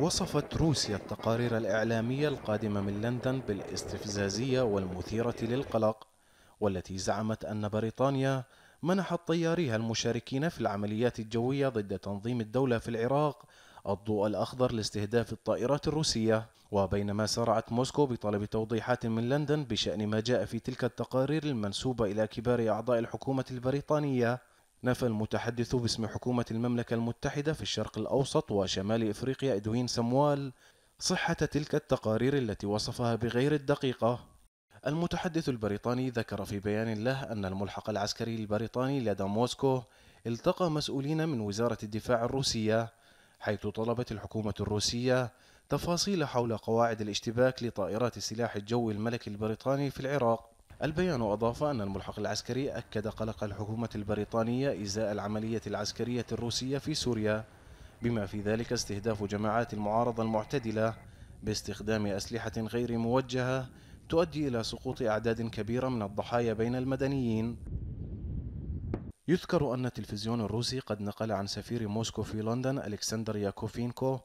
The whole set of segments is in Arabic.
وصفت روسيا التقارير الإعلامية القادمة من لندن بالاستفزازية والمثيرة للقلق والتي زعمت أن بريطانيا منحت طياريها المشاركين في العمليات الجوية ضد تنظيم الدولة في العراق الضوء الأخضر لاستهداف الطائرات الروسية. وبينما سارعت موسكو بطلب توضيحات من لندن بشأن ما جاء في تلك التقارير المنسوبة إلى كبار أعضاء الحكومة البريطانية. نفى المتحدث باسم حكومة المملكة المتحدة في الشرق الأوسط وشمال إفريقيا إدوين سموال صحة تلك التقارير التي وصفها بغير الدقيقة. المتحدث البريطاني ذكر في بيان له أن الملحق العسكري البريطاني لدى موسكو التقى مسؤولين من وزارة الدفاع الروسية حيث طلبت الحكومة الروسية تفاصيل حول قواعد الاشتباك لطائرات السلاح الجوي الملكي البريطاني في العراق. البيان أضاف أن الملحق العسكري أكد قلق الحكومة البريطانية إزاء العملية العسكرية الروسية في سوريا بما في ذلك استهداف جماعات المعارضة المعتدلة باستخدام أسلحة غير موجهة تؤدي إلى سقوط أعداد كبيرة من الضحايا بين المدنيين. يذكر أن التلفزيون الروسي قد نقل عن سفير موسكو في لندن ألكسندر ياكوفينكو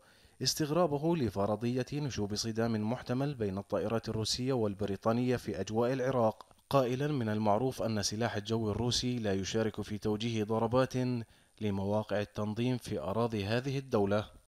استغرابه لفرضية نشوب صدام محتمل بين الطائرات الروسية والبريطانية في أجواء العراق. قائلا من المعروف أن سلاح الجو الروسي لا يشارك في توجيه ضربات لمواقع التنظيم في أراضي هذه الدولة.